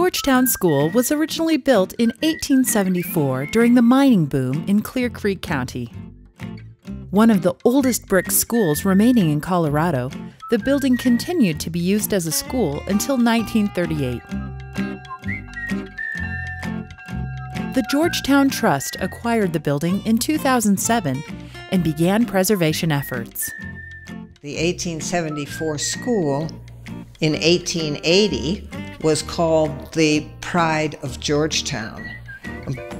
Georgetown School was originally built in 1874 during the mining boom in Clear Creek County. One of the oldest brick schools remaining in Colorado, the building continued to be used as a school until 1938. The Georgetown Trust acquired the building in 2007 and began preservation efforts. The 1874 school in 1880 was called the Pride of Georgetown.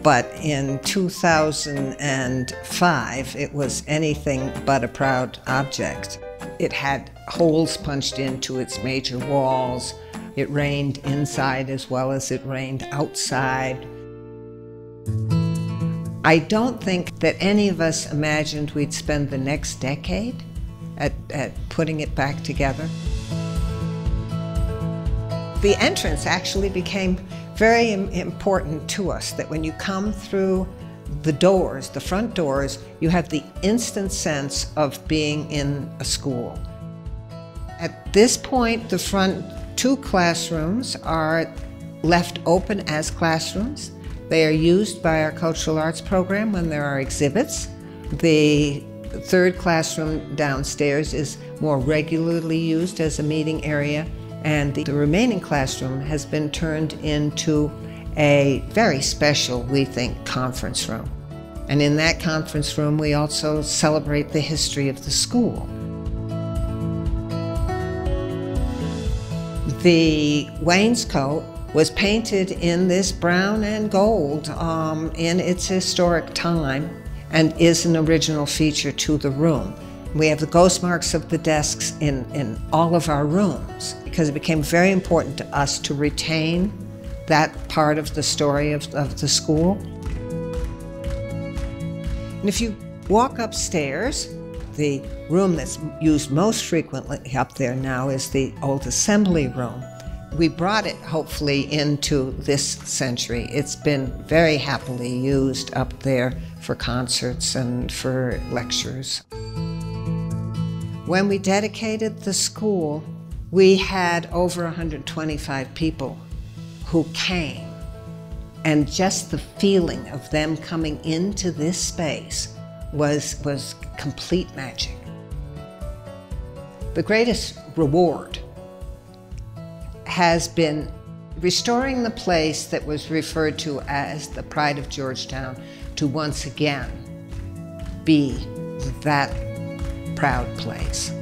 But in 2005, it was anything but a proud object. It had holes punched into its major walls. It rained inside as well as it rained outside. I don't think that any of us imagined we'd spend the next decade at, at putting it back together the entrance actually became very important to us that when you come through the doors, the front doors, you have the instant sense of being in a school. At this point, the front two classrooms are left open as classrooms. They are used by our cultural arts program when there are exhibits. The third classroom downstairs is more regularly used as a meeting area and the, remaining classroom has been turned into a very special, we think, conference room. And in that conference room, we also celebrate the history of the school. The wainscot was painted in this brown and gold um, in its historic time and is an original feature to the room. We have the ghost marks of the desks in, in all of our rooms because it became very important to us to retain that part of the story of, of the school. And if you walk upstairs, the room that's used most frequently up there now is the old assembly room. We brought it hopefully into this century. It's been very happily used up there for concerts and for lectures. When we dedicated the school, we had over 125 people who came. And just the feeling of them coming into this space was, was complete magic. The greatest reward has been restoring the place that was referred to as the pride of Georgetown to once again be that proud place.